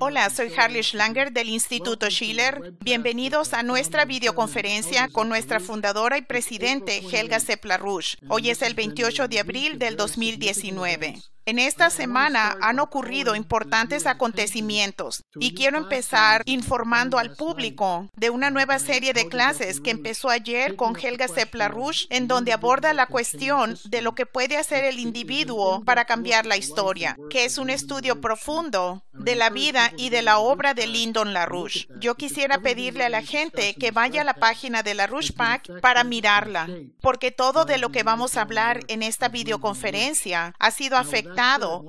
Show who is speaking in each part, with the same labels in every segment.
Speaker 1: Hola, soy Harley Schlanger del Instituto Schiller. Bienvenidos a nuestra videoconferencia con nuestra fundadora y presidente Helga Seplarush. Hoy es el 28 de abril del 2019. En esta semana han ocurrido importantes acontecimientos y quiero empezar informando al público de una nueva serie de clases que empezó ayer con Helga Seplarush, en donde aborda la cuestión de lo que puede hacer el individuo para cambiar la historia, que es un estudio profundo de la vida y de la obra de Lyndon LaRouche. Yo quisiera pedirle a la gente que vaya a la página de LaRouche Pack para mirarla, porque todo de lo que vamos a hablar en esta videoconferencia ha sido afectado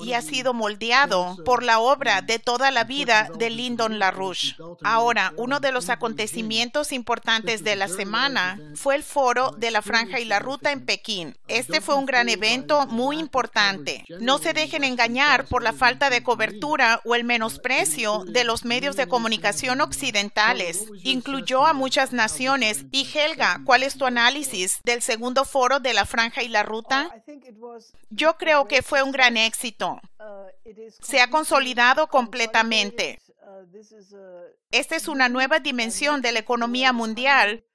Speaker 1: y ha sido moldeado por la obra de toda la vida de Lyndon LaRouche. Ahora, uno de los acontecimientos importantes de la semana fue el foro de la Franja y la Ruta en Pekín. Este fue un gran evento muy importante. No se dejen engañar por la falta de cobertura o el menosprecio de los medios de comunicación occidentales. Incluyó a muchas naciones. Y Helga, ¿cuál es tu análisis del segundo foro de la Franja y la Ruta? Yo creo que fue un gran éxito. Se ha consolidado completamente. Esta es una nueva dimensión de la economía mundial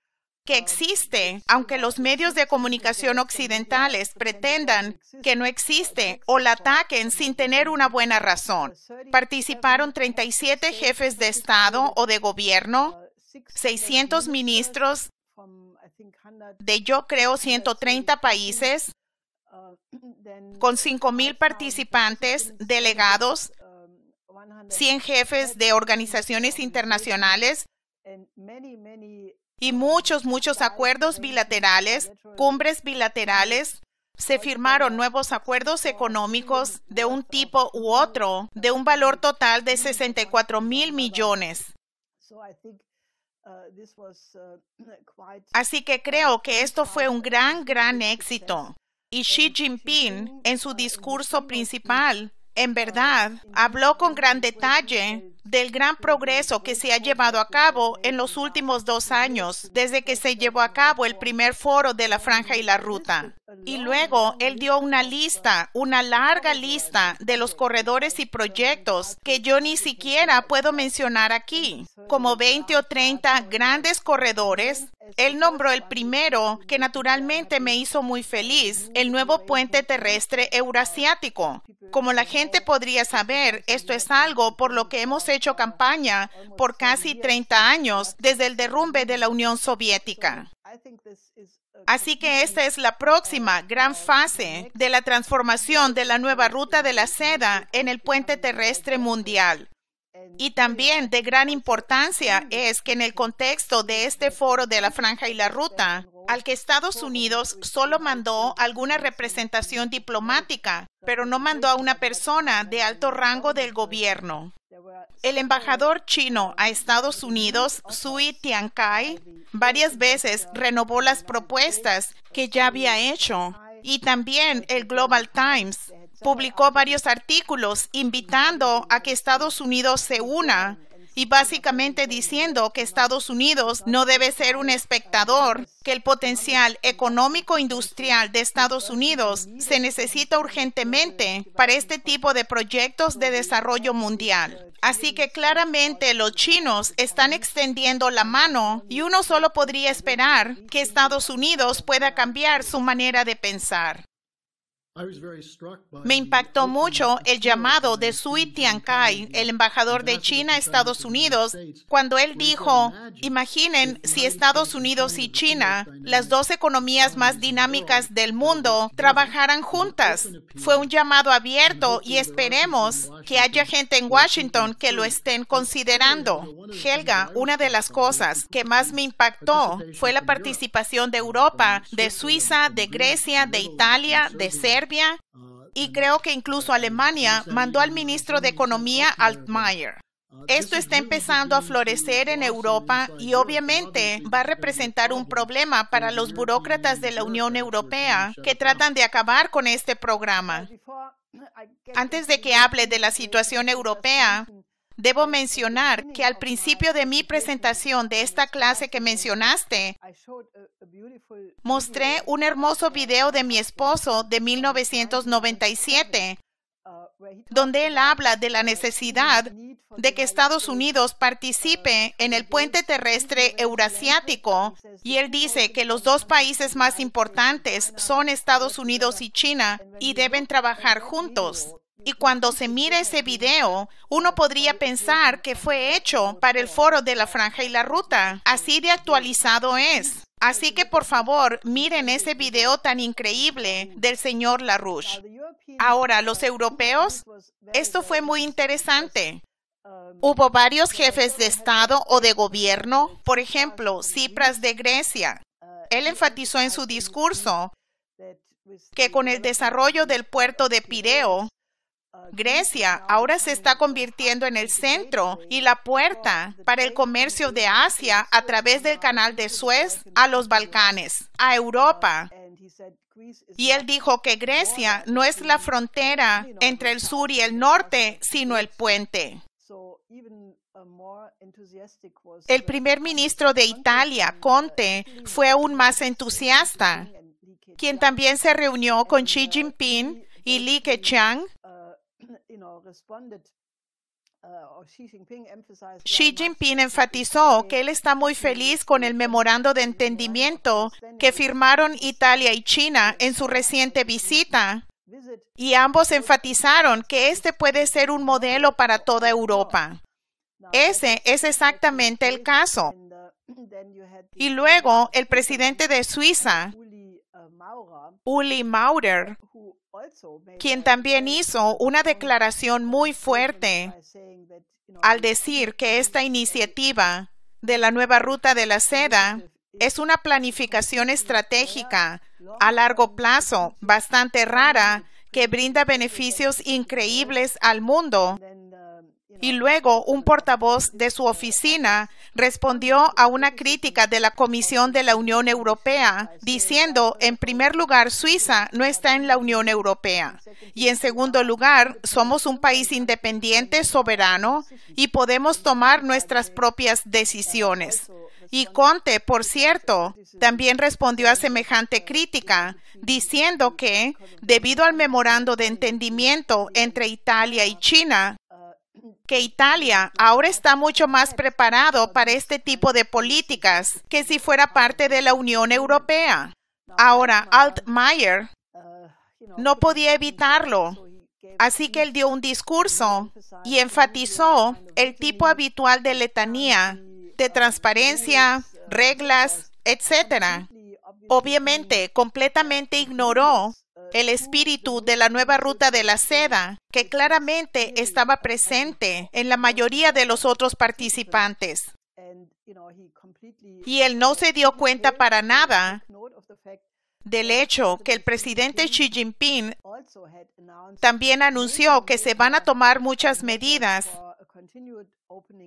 Speaker 1: que existe, aunque los medios de comunicación occidentales pretendan que no existe o la ataquen sin tener una buena razón. Participaron 37 jefes de Estado o de gobierno, 600 ministros de yo creo 130 países, con 5.000 participantes, delegados, 100 jefes de organizaciones internacionales y muchos, muchos acuerdos bilaterales, cumbres bilaterales. Se firmaron nuevos acuerdos económicos de un tipo u otro, de un valor total de 64 mil millones. Así que creo que esto fue un gran, gran éxito. Y Xi Jinping, en su discurso principal, en verdad, habló con gran detalle del gran progreso que se ha llevado a cabo en los últimos dos años, desde que se llevó a cabo el primer foro de la franja y la ruta. Y luego él dio una lista, una larga lista de los corredores y proyectos que yo ni siquiera puedo mencionar aquí, como 20 o 30 grandes corredores él nombró el primero, que naturalmente me hizo muy feliz, el nuevo puente terrestre eurasiático. Como la gente podría saber, esto es algo por lo que hemos hecho campaña por casi 30 años desde el derrumbe de la Unión Soviética. Así que esta es la próxima gran fase de la transformación de la nueva ruta de la seda en el puente terrestre mundial. Y también de gran importancia es que en el contexto de este foro de la franja y la ruta, al que Estados Unidos solo mandó alguna representación diplomática, pero no mandó a una persona de alto rango del gobierno. El embajador chino a Estados Unidos, Sui Tiankai, varias veces renovó las propuestas que ya había hecho. Y también el Global Times publicó varios artículos invitando a que Estados Unidos se una y básicamente diciendo que Estados Unidos no debe ser un espectador, que el potencial económico industrial de Estados Unidos se necesita urgentemente para este tipo de proyectos de desarrollo mundial. Así que claramente los chinos están extendiendo la mano y uno solo podría esperar que Estados Unidos pueda cambiar su manera de pensar. Me impactó mucho el llamado de Sui Tiankai, el embajador de China a Estados Unidos, cuando él dijo, imaginen si Estados Unidos y China, las dos economías más dinámicas del mundo, trabajaran juntas. Fue un llamado abierto y esperemos que haya gente en Washington que lo estén considerando. Helga, una de las cosas que más me impactó fue la participación de Europa, de Suiza, de Grecia, de Italia, de Serbia, y creo que incluso Alemania mandó al ministro de Economía Altmaier. Esto está empezando a florecer en Europa y obviamente va a representar un problema para los burócratas de la Unión Europea que tratan de acabar con este programa. Antes de que hable de la situación europea, Debo mencionar que al principio de mi presentación de esta clase que mencionaste, mostré un hermoso video de mi esposo de 1997 donde él habla de la necesidad de que Estados Unidos participe en el puente terrestre eurasiático y él dice que los dos países más importantes son Estados Unidos y China y deben trabajar juntos. Y cuando se mira ese video, uno podría pensar que fue hecho para el foro de la franja y la ruta. Así de actualizado es. Así que por favor, miren ese video tan increíble del señor LaRouche. Ahora, los europeos, esto fue muy interesante. Hubo varios jefes de Estado o de gobierno, por ejemplo, Cipras de Grecia. Él enfatizó en su discurso que con el desarrollo del puerto de Pireo, Grecia ahora se está convirtiendo en el centro y la puerta para el comercio de Asia a través del canal de Suez a los Balcanes, a Europa. Y él dijo que Grecia no es la frontera entre el sur y el norte, sino el puente. El primer ministro de Italia, Conte, fue aún más entusiasta, quien también se reunió con Xi Jinping y Li Keqiang Xi Jinping enfatizó que él está muy feliz con el memorando de entendimiento que firmaron Italia y China en su reciente visita. Y ambos enfatizaron que este puede ser un modelo para toda Europa. Ese es exactamente el caso. Y luego el presidente de Suiza, Uli Maurer, quien también hizo una declaración muy fuerte al decir que esta iniciativa de la nueva ruta de la seda es una planificación estratégica a largo plazo bastante rara que brinda beneficios increíbles al mundo y luego un portavoz de su oficina respondió a una crítica de la Comisión de la Unión Europea, diciendo, en primer lugar, Suiza no está en la Unión Europea. Y en segundo lugar, somos un país independiente, soberano, y podemos tomar nuestras propias decisiones. Y Conte, por cierto, también respondió a semejante crítica, diciendo que, debido al memorando de entendimiento entre Italia y China, que Italia ahora está mucho más preparado para este tipo de políticas que si fuera parte de la Unión Europea. Ahora, Altmaier no podía evitarlo. Así que él dio un discurso y enfatizó el tipo habitual de letanía, de transparencia, reglas, etc. Obviamente, completamente ignoró el espíritu de la nueva ruta de la seda, que claramente estaba presente en la mayoría de los otros participantes. Y él no se dio cuenta para nada del hecho que el presidente Xi Jinping también anunció que se van a tomar muchas medidas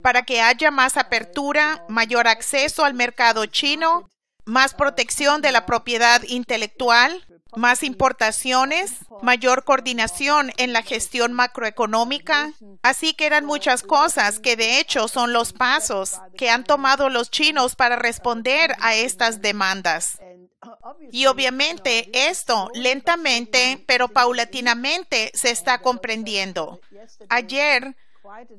Speaker 1: para que haya más apertura, mayor acceso al mercado chino, más protección de la propiedad intelectual, más importaciones, mayor coordinación en la gestión macroeconómica. Así que eran muchas cosas que de hecho son los pasos que han tomado los chinos para responder a estas demandas. Y obviamente esto lentamente, pero paulatinamente se está comprendiendo. Ayer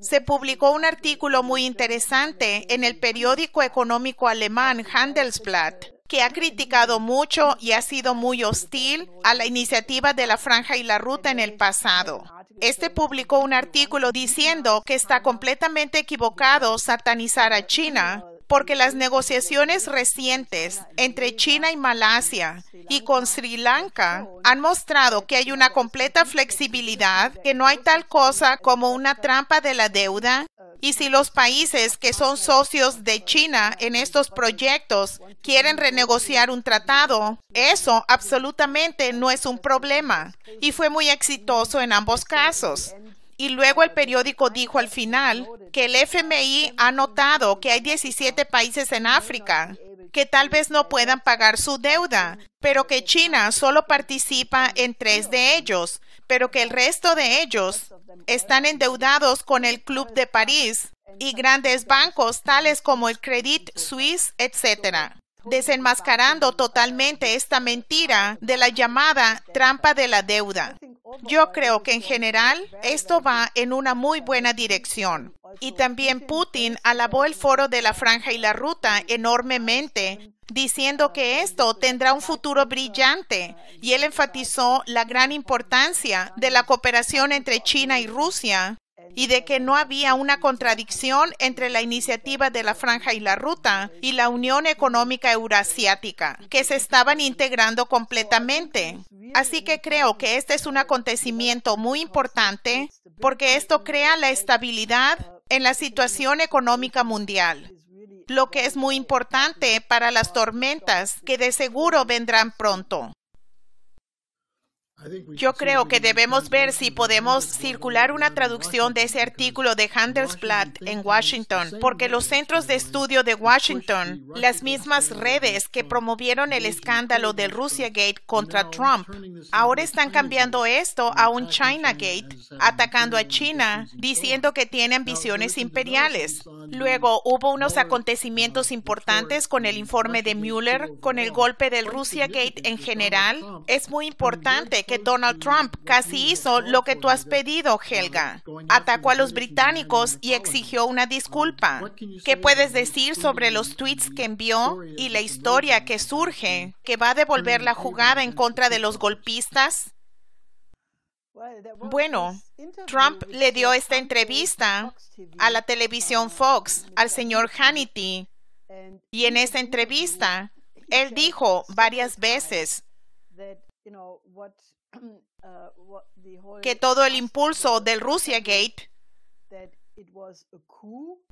Speaker 1: se publicó un artículo muy interesante en el periódico económico alemán Handelsblatt que ha criticado mucho y ha sido muy hostil a la iniciativa de la franja y la ruta en el pasado. Este publicó un artículo diciendo que está completamente equivocado satanizar a China porque las negociaciones recientes entre China y Malasia y con Sri Lanka han mostrado que hay una completa flexibilidad, que no hay tal cosa como una trampa de la deuda y si los países que son socios de China en estos proyectos quieren renegociar un tratado, eso absolutamente no es un problema. Y fue muy exitoso en ambos casos. Y luego el periódico dijo al final que el FMI ha notado que hay 17 países en África que tal vez no puedan pagar su deuda, pero que China solo participa en tres de ellos, pero que el resto de ellos están endeudados con el Club de París y grandes bancos tales como el Credit Suisse, etc., desenmascarando totalmente esta mentira de la llamada trampa de la deuda. Yo creo que en general esto va en una muy buena dirección. Y también Putin alabó el foro de la franja y la ruta enormemente, diciendo que esto tendrá un futuro brillante. Y él enfatizó la gran importancia de la cooperación entre China y Rusia y de que no había una contradicción entre la iniciativa de la Franja y la Ruta y la Unión Económica Eurasiática, que se estaban integrando completamente. Así que creo que este es un acontecimiento muy importante porque esto crea la estabilidad en la situación económica mundial, lo que es muy importante para las tormentas que de seguro vendrán pronto. Yo creo que debemos ver si podemos circular una traducción de ese artículo de Handelsblatt en Washington, porque los centros de estudio de Washington, las mismas redes que promovieron el escándalo del Russiagate contra Trump, ahora están cambiando esto a un Chinagate, atacando a China, diciendo que tiene ambiciones imperiales. Luego hubo unos acontecimientos importantes con el informe de Mueller, con el golpe del Russiagate en general. Es muy importante que Donald Trump casi hizo lo que tú has pedido, Helga. Atacó a los británicos y exigió una disculpa. ¿Qué puedes decir sobre los tweets que envió y la historia que surge que va a devolver la jugada en contra de los golpistas? Bueno, Trump le dio esta entrevista a la televisión Fox, al señor Hannity, y en esa entrevista, él dijo varias veces que todo el impulso del Russia Gate,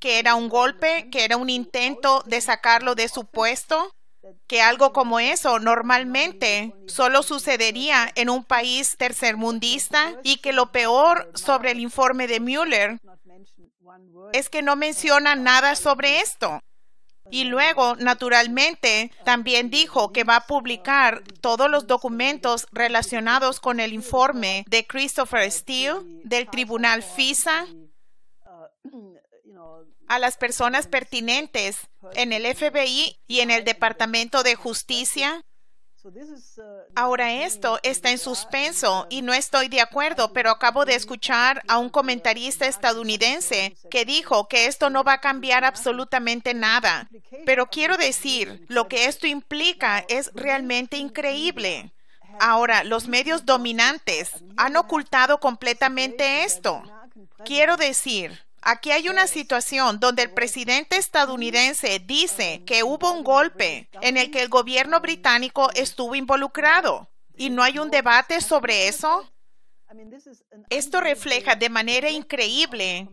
Speaker 1: que era un golpe, que era un intento de sacarlo de su puesto, que algo como eso normalmente solo sucedería en un país tercermundista y que lo peor sobre el informe de Mueller es que no menciona nada sobre esto. Y luego, naturalmente, también dijo que va a publicar todos los documentos relacionados con el informe de Christopher Steele del Tribunal FISA a las personas pertinentes en el FBI y en el Departamento de Justicia Ahora esto está en suspenso y no estoy de acuerdo, pero acabo de escuchar a un comentarista estadounidense que dijo que esto no va a cambiar absolutamente nada. Pero quiero decir, lo que esto implica es realmente increíble. Ahora, los medios dominantes han ocultado completamente esto. Quiero decir, Aquí hay una situación donde el presidente estadounidense dice que hubo un golpe en el que el gobierno británico estuvo involucrado y no hay un debate sobre eso. Esto refleja de manera increíble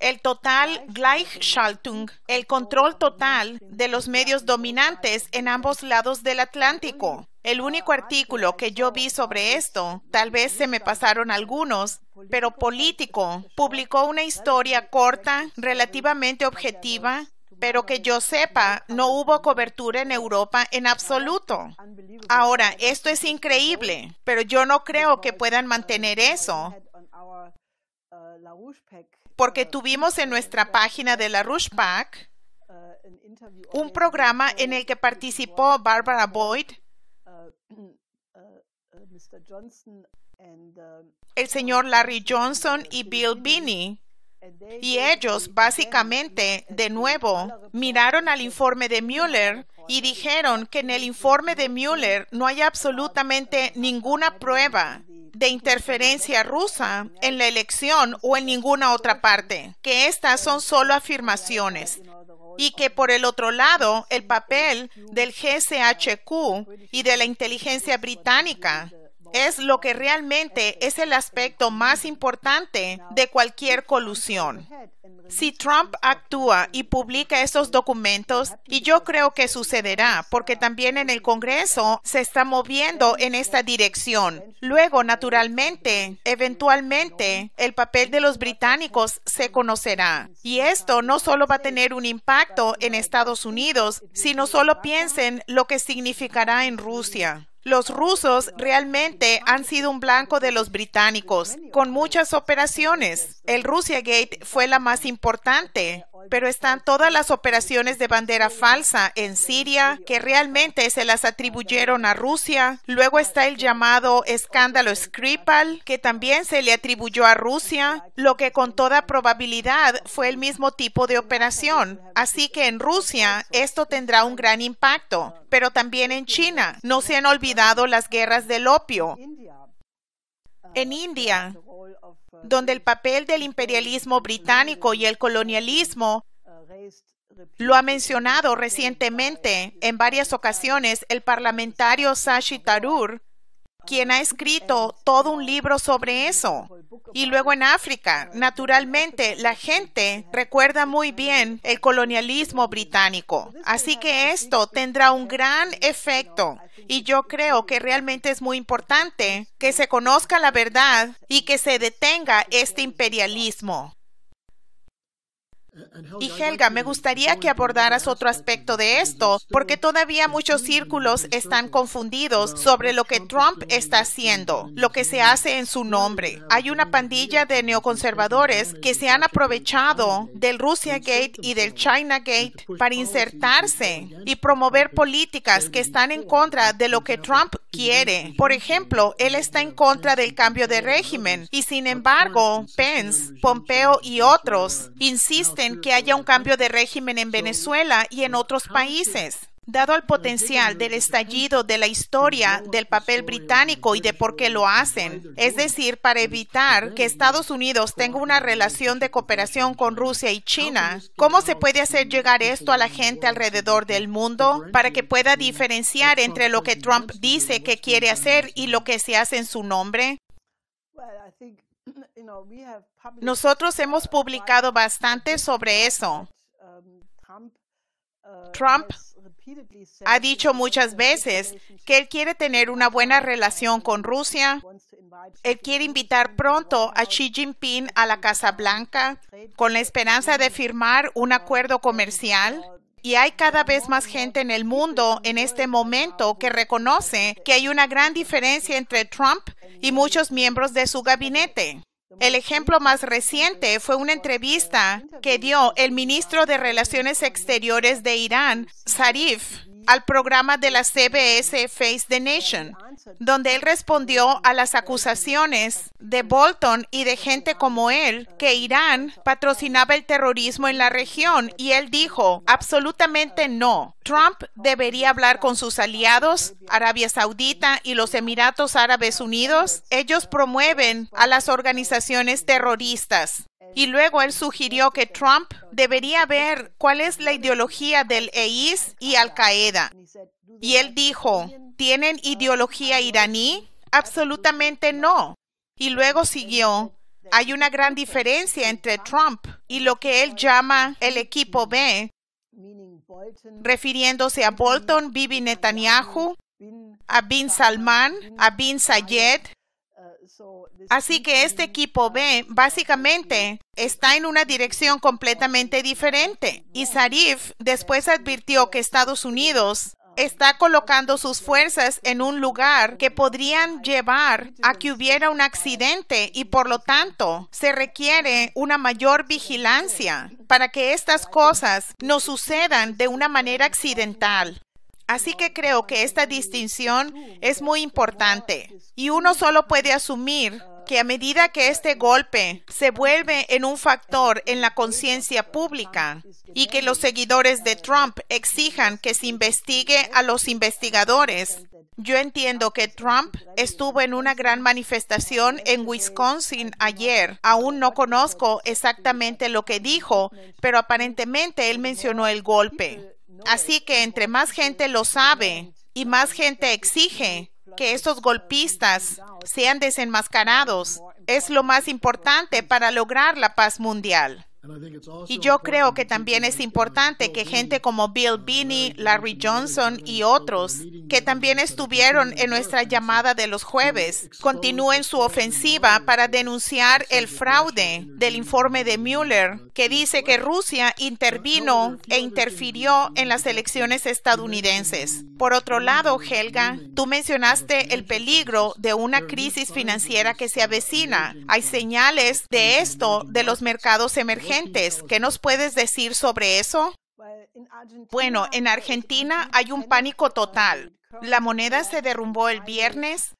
Speaker 1: el total Gleichschaltung, el control total de los medios dominantes en ambos lados del Atlántico. El único artículo que yo vi sobre esto, tal vez se me pasaron algunos, pero Político publicó una historia corta, relativamente objetiva, pero que yo sepa, no hubo cobertura en Europa en absoluto. Ahora, esto es increíble, pero yo no creo que puedan mantener eso, porque tuvimos en nuestra página de la Rushpack un programa en el que participó Barbara Boyd, el señor Larry Johnson y Bill Binney. Y ellos básicamente, de nuevo, miraron al informe de Mueller y dijeron que en el informe de Mueller no hay absolutamente ninguna prueba de interferencia rusa en la elección o en ninguna otra parte, que estas son solo afirmaciones y que por el otro lado el papel del GCHQ y de la inteligencia británica es lo que realmente es el aspecto más importante de cualquier colusión. Si Trump actúa y publica esos documentos, y yo creo que sucederá, porque también en el Congreso se está moviendo en esta dirección. Luego, naturalmente, eventualmente, el papel de los británicos se conocerá. Y esto no solo va a tener un impacto en Estados Unidos, sino solo piensen lo que significará en Rusia. Los rusos realmente han sido un blanco de los británicos, con muchas operaciones. El Russiagate fue la más importante, pero están todas las operaciones de bandera falsa en Siria que realmente se las atribuyeron a Rusia. Luego está el llamado escándalo Skripal, que también se le atribuyó a Rusia, lo que con toda probabilidad fue el mismo tipo de operación. Así que en Rusia esto tendrá un gran impacto, pero también en China. No se han olvidado las guerras del opio. En India, donde el papel del imperialismo británico y el colonialismo lo ha mencionado recientemente en varias ocasiones el parlamentario Sashi Tarur, quien ha escrito todo un libro sobre eso. Y luego en África, naturalmente, la gente recuerda muy bien el colonialismo británico. Así que esto tendrá un gran efecto. Y yo creo que realmente es muy importante que se conozca la verdad y que se detenga este imperialismo. Y Helga, me gustaría que abordaras otro aspecto de esto, porque todavía muchos círculos están confundidos sobre lo que Trump está haciendo, lo que se hace en su nombre. Hay una pandilla de neoconservadores que se han aprovechado del Russia Gate y del China Gate para insertarse y promover políticas que están en contra de lo que Trump quiere. Por ejemplo, él está en contra del cambio de régimen y sin embargo, Pence, Pompeo y otros insisten que haya un cambio de régimen en Venezuela y en otros países. Dado el potencial del estallido de la historia del papel británico y de por qué lo hacen, es decir, para evitar que Estados Unidos tenga una relación de cooperación con Rusia y China, ¿cómo se puede hacer llegar esto a la gente alrededor del mundo para que pueda diferenciar entre lo que Trump dice que quiere hacer y lo que se hace en su nombre? Nosotros hemos publicado bastante sobre eso. Trump ha dicho muchas veces que él quiere tener una buena relación con Rusia. Él quiere invitar pronto a Xi Jinping a la Casa Blanca con la esperanza de firmar un acuerdo comercial. Y hay cada vez más gente en el mundo en este momento que reconoce que hay una gran diferencia entre Trump y muchos miembros de su gabinete. El ejemplo más reciente fue una entrevista que dio el ministro de Relaciones Exteriores de Irán, Zarif, al programa de la CBS Face the Nation, donde él respondió a las acusaciones de Bolton y de gente como él que Irán patrocinaba el terrorismo en la región y él dijo, absolutamente no. Trump debería hablar con sus aliados, Arabia Saudita y los Emiratos Árabes Unidos. Ellos promueven a las organizaciones terroristas. Y luego él sugirió que Trump debería ver cuál es la ideología del EIS y Al Qaeda. Y él dijo, ¿tienen ideología iraní? Absolutamente no. Y luego siguió, hay una gran diferencia entre Trump y lo que él llama el equipo B, refiriéndose a Bolton, Bibi Netanyahu, a Bin Salman, a Bin Sayed, Así que este equipo B básicamente está en una dirección completamente diferente. Y Zarif después advirtió que Estados Unidos está colocando sus fuerzas en un lugar que podrían llevar a que hubiera un accidente y por lo tanto se requiere una mayor vigilancia para que estas cosas no sucedan de una manera accidental. Así que creo que esta distinción es muy importante y uno solo puede asumir que a medida que este golpe se vuelve en un factor en la conciencia pública y que los seguidores de Trump exijan que se investigue a los investigadores, yo entiendo que Trump estuvo en una gran manifestación en Wisconsin ayer. Aún no conozco exactamente lo que dijo, pero aparentemente él mencionó el golpe. Así que entre más gente lo sabe y más gente exige que estos golpistas sean desenmascarados, es lo más importante para lograr la paz mundial. Y yo creo que también es importante que gente como Bill Binney, Larry Johnson y otros, que también estuvieron en nuestra llamada de los jueves, continúen su ofensiva para denunciar el fraude del informe de Mueller, que dice que Rusia intervino e interfirió en las elecciones estadounidenses. Por otro lado, Helga, tú mencionaste el peligro de una crisis financiera que se avecina. Hay señales de esto de los mercados emergentes. ¿Qué nos puedes decir sobre eso? Bueno, en Argentina hay un pánico total. La moneda se derrumbó el viernes.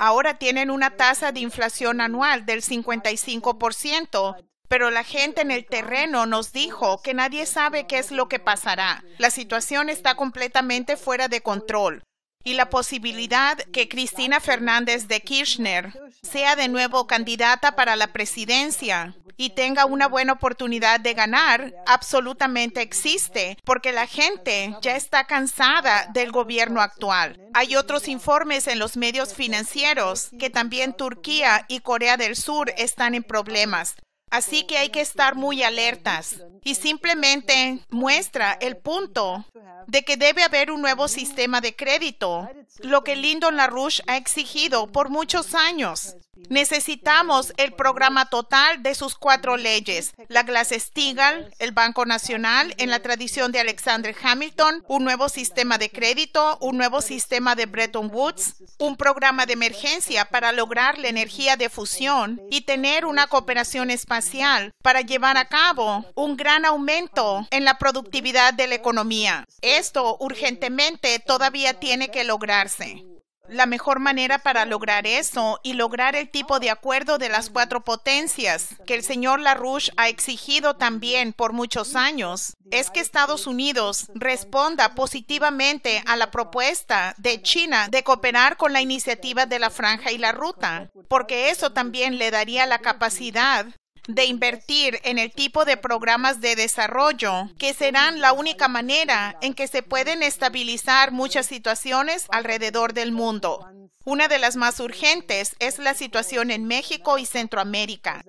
Speaker 1: Ahora tienen una tasa de inflación anual del 55%, pero la gente en el terreno nos dijo que nadie sabe qué es lo que pasará. La situación está completamente fuera de control y la posibilidad que Cristina Fernández de Kirchner sea de nuevo candidata para la presidencia y tenga una buena oportunidad de ganar, absolutamente existe, porque la gente ya está cansada del gobierno actual. Hay otros informes en los medios financieros que también Turquía y Corea del Sur están en problemas. Así que hay que estar muy alertas y simplemente muestra el punto de que debe haber un nuevo sistema de crédito, lo que Lyndon LaRouche ha exigido por muchos años. Necesitamos el programa total de sus cuatro leyes, la Glass-Steagall, el Banco Nacional, en la tradición de Alexander Hamilton, un nuevo sistema de crédito, un nuevo sistema de Bretton Woods, un programa de emergencia para lograr la energía de fusión y tener una cooperación espacial para llevar a cabo un gran aumento en la productividad de la economía. Esto urgentemente todavía tiene que lograrse. La mejor manera para lograr eso y lograr el tipo de acuerdo de las cuatro potencias que el señor LaRouche ha exigido también por muchos años. Es que Estados Unidos responda positivamente a la propuesta de China de cooperar con la iniciativa de la franja y la ruta, porque eso también le daría la capacidad de invertir en el tipo de programas de desarrollo que serán la única manera en que se pueden estabilizar muchas situaciones alrededor del mundo. Una de las más urgentes es la situación en México y Centroamérica,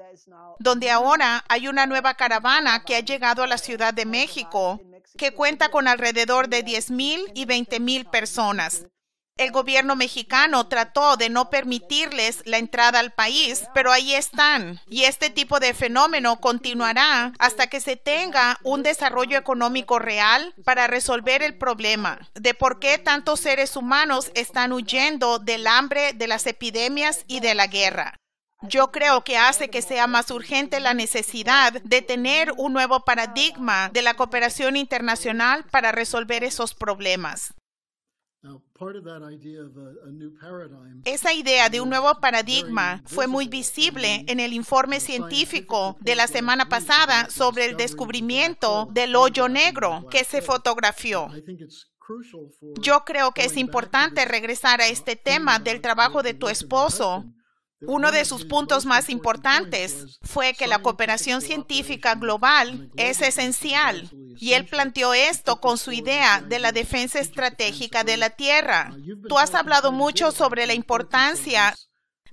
Speaker 1: donde ahora hay una nueva caravana que ha llegado a la Ciudad de México que cuenta con alrededor de 10.000 y 20.000 personas el gobierno mexicano trató de no permitirles la entrada al país, pero ahí están. Y este tipo de fenómeno continuará hasta que se tenga un desarrollo económico real para resolver el problema de por qué tantos seres humanos están huyendo del hambre, de las epidemias y de la guerra. Yo creo que hace que sea más urgente la necesidad de tener un nuevo paradigma de la cooperación internacional para resolver esos problemas. Esa idea de un nuevo paradigma fue muy visible en el informe científico de la semana pasada sobre el descubrimiento del hoyo negro que se fotografió. Yo creo que es importante regresar a este tema del trabajo de tu esposo uno de sus puntos más importantes fue que la cooperación científica global es esencial y él planteó esto con su idea de la defensa estratégica de la Tierra. Tú has hablado mucho sobre la importancia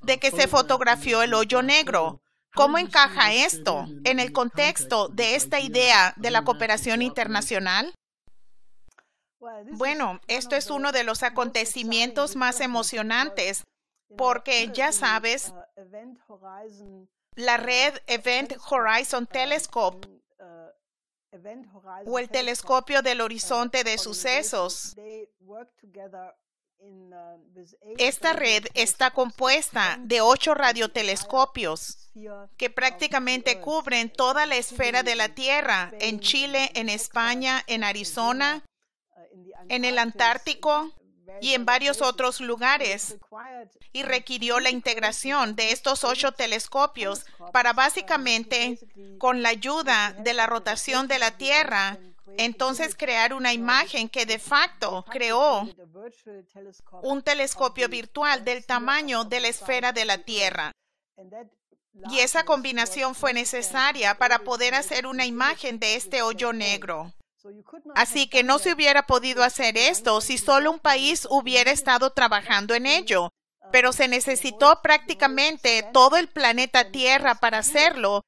Speaker 1: de que se fotografió el hoyo negro. ¿Cómo encaja esto en el contexto de esta idea de la cooperación internacional? Bueno, esto es uno de los acontecimientos más emocionantes porque ya sabes, la red Event Horizon Telescope o el telescopio del horizonte de sucesos. Esta red está compuesta de ocho radiotelescopios que prácticamente cubren toda la esfera de la Tierra, en Chile, en España, en Arizona, en el Antártico, y en varios otros lugares y requirió la integración de estos ocho telescopios para básicamente, con la ayuda de la rotación de la Tierra, entonces crear una imagen que de facto creó un telescopio virtual del tamaño de la esfera de la Tierra. Y esa combinación fue necesaria para poder hacer una imagen de este hoyo negro. Así que no se hubiera podido hacer esto si solo un país hubiera estado trabajando en ello. Pero se necesitó prácticamente todo el planeta Tierra para hacerlo,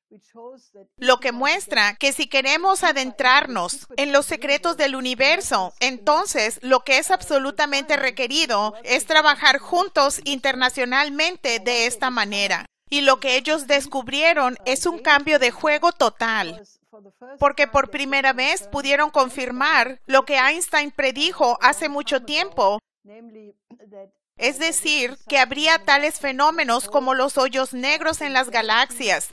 Speaker 1: lo que muestra que si queremos adentrarnos en los secretos del universo, entonces lo que es absolutamente requerido es trabajar juntos internacionalmente de esta manera. Y lo que ellos descubrieron es un cambio de juego total porque por primera vez pudieron confirmar lo que Einstein predijo hace mucho tiempo, es decir, que habría tales fenómenos como los hoyos negros en las galaxias,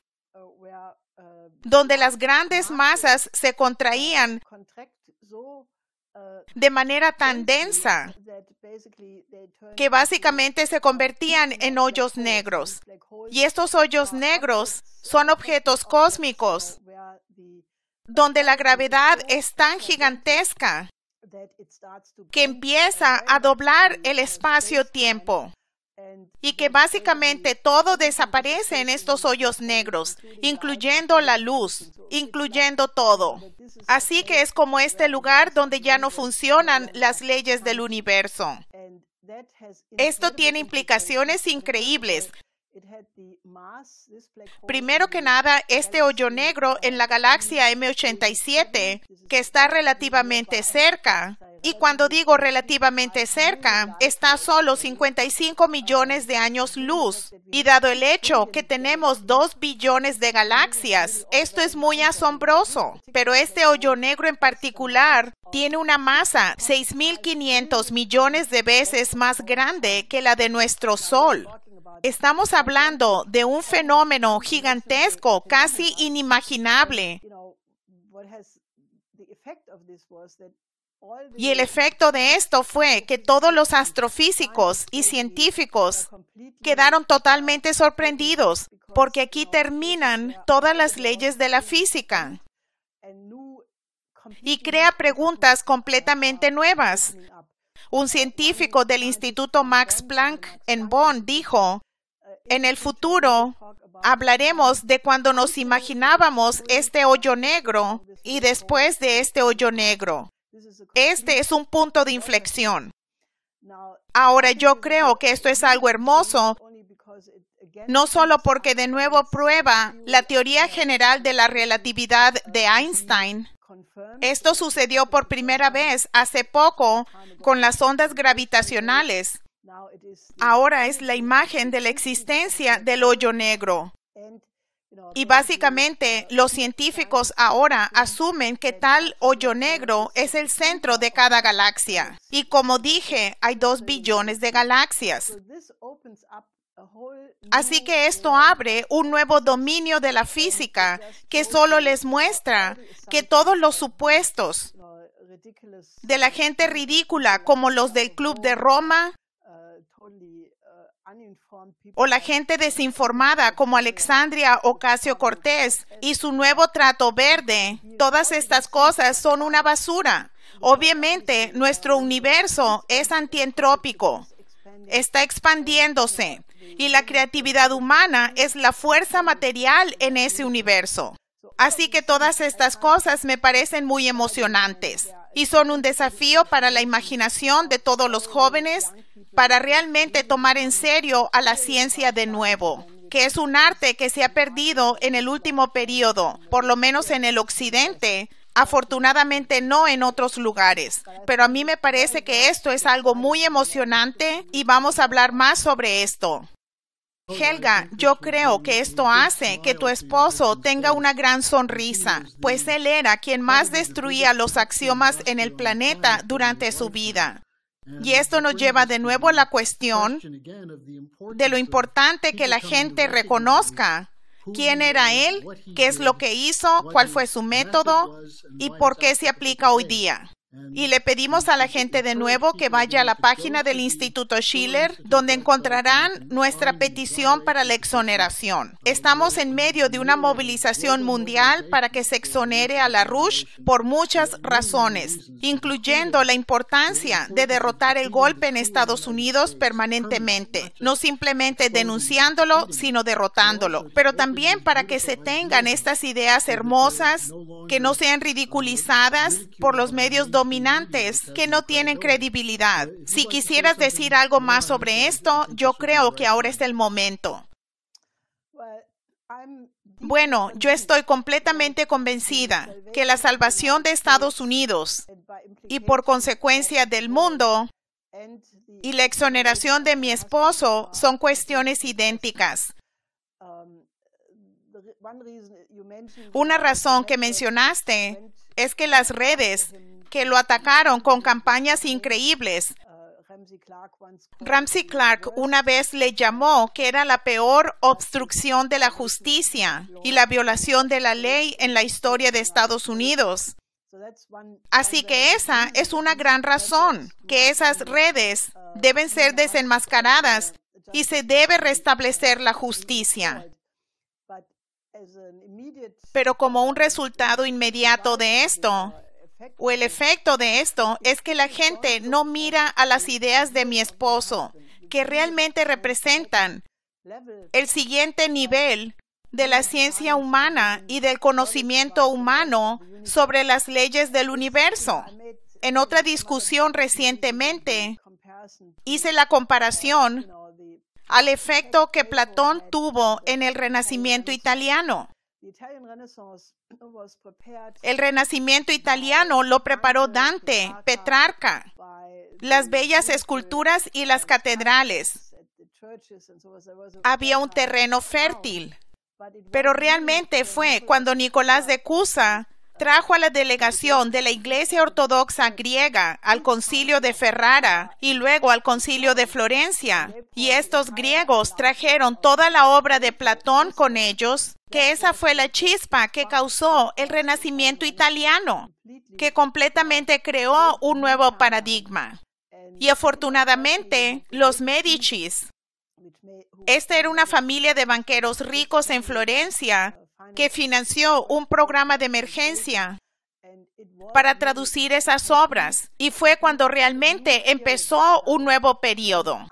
Speaker 1: donde las grandes masas se contraían de manera tan densa que básicamente se convertían en hoyos negros. Y estos hoyos negros son objetos cósmicos donde la gravedad es tan gigantesca que empieza a doblar el espacio-tiempo y que básicamente todo desaparece en estos hoyos negros, incluyendo la luz, incluyendo todo. Así que es como este lugar donde ya no funcionan las leyes del universo. Esto tiene implicaciones increíbles Primero que nada, este hoyo negro en la galaxia M87, que está relativamente cerca, y cuando digo relativamente cerca, está solo 55 millones de años luz. Y dado el hecho que tenemos 2 billones de galaxias, esto es muy asombroso. Pero este hoyo negro en particular tiene una masa 6.500 millones de veces más grande que la de nuestro Sol. Estamos hablando de un fenómeno gigantesco, casi inimaginable. Y el efecto de esto fue que todos los astrofísicos y científicos quedaron totalmente sorprendidos, porque aquí terminan todas las leyes de la física y crea preguntas completamente nuevas. Un científico del Instituto Max Planck en Bonn dijo, en el futuro hablaremos de cuando nos imaginábamos este hoyo negro y después de este hoyo negro. Este es un punto de inflexión. Ahora yo creo que esto es algo hermoso, no solo porque de nuevo prueba la teoría general de la relatividad de Einstein, esto sucedió por primera vez hace poco con las ondas gravitacionales. Ahora es la imagen de la existencia del hoyo negro. Y básicamente los científicos ahora asumen que tal hoyo negro es el centro de cada galaxia. Y como dije, hay dos billones de galaxias. Así que esto abre un nuevo dominio de la física que solo les muestra que todos los supuestos de la gente ridícula como los del Club de Roma o la gente desinformada como Alexandria Ocasio Cortés y su nuevo trato verde, todas estas cosas son una basura. Obviamente, nuestro universo es antientrópico, está expandiéndose y la creatividad humana es la fuerza material en ese universo. Así que todas estas cosas me parecen muy emocionantes y son un desafío para la imaginación de todos los jóvenes para realmente tomar en serio a la ciencia de nuevo que es un arte que se ha perdido en el último periodo, por lo menos en el occidente, Afortunadamente no en otros lugares, pero a mí me parece que esto es algo muy emocionante y vamos a hablar más sobre esto. Helga, yo creo que esto hace que tu esposo tenga una gran sonrisa, pues él era quien más destruía los axiomas en el planeta durante su vida. Y esto nos lleva de nuevo a la cuestión de lo importante que la gente reconozca quién era él, qué es lo que hizo, cuál fue su método y por qué se aplica hoy día. Y le pedimos a la gente de nuevo que vaya a la página del Instituto Schiller, donde encontrarán nuestra petición para la exoneración. Estamos en medio de una movilización mundial para que se exonere a la Rush por muchas razones, incluyendo la importancia de derrotar el golpe en Estados Unidos permanentemente, no simplemente denunciándolo, sino derrotándolo, pero también para que se tengan estas ideas hermosas, que no sean ridiculizadas por los medios dominantes que no tienen credibilidad. Si quisieras decir algo más sobre esto, yo creo que ahora es el momento. Bueno, yo estoy completamente convencida que la salvación de Estados Unidos y por consecuencia del mundo y la exoneración de mi esposo son cuestiones idénticas. Una razón que mencionaste es que las redes que lo atacaron con campañas increíbles Ramsey Clark una vez le llamó que era la peor obstrucción de la justicia y la violación de la ley en la historia de Estados Unidos. Así que esa es una gran razón que esas redes deben ser desenmascaradas y se debe restablecer la justicia. Pero como un resultado inmediato de esto, o el efecto de esto, es que la gente no mira a las ideas de mi esposo, que realmente representan el siguiente nivel de la ciencia humana y del conocimiento humano sobre las leyes del universo. En otra discusión recientemente hice la comparación al efecto que Platón tuvo en el Renacimiento italiano. El Renacimiento italiano lo preparó Dante, Petrarca, las bellas esculturas y las catedrales. Había un terreno fértil, pero realmente fue cuando Nicolás de Cusa trajo a la delegación de la Iglesia Ortodoxa griega al concilio de Ferrara y luego al concilio de Florencia. Y estos griegos trajeron toda la obra de Platón con ellos, que esa fue la chispa que causó el renacimiento italiano, que completamente creó un nuevo paradigma. Y afortunadamente, los Medicis, esta era una familia de banqueros ricos en Florencia, que financió un programa de emergencia para traducir esas obras y fue cuando realmente empezó un nuevo periodo.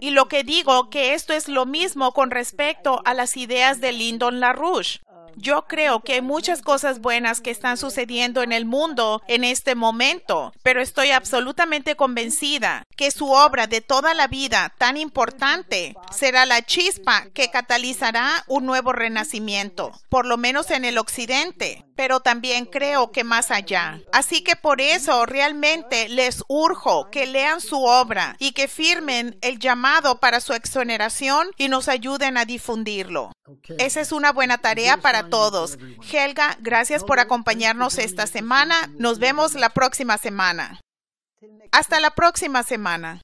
Speaker 1: Y lo que digo que esto es lo mismo con respecto a las ideas de Lyndon LaRouche. Yo creo que hay muchas cosas buenas que están sucediendo en el mundo en este momento, pero estoy absolutamente convencida que su obra de toda la vida tan importante será la chispa que catalizará un nuevo renacimiento, por lo menos en el occidente, pero también creo que más allá. Así que por eso realmente les urjo que lean su obra y que firmen el llamado para su exoneración y nos ayuden a difundirlo. Esa es una buena tarea para todos. Helga, gracias por acompañarnos esta semana. Nos vemos la próxima semana. Hasta la próxima semana.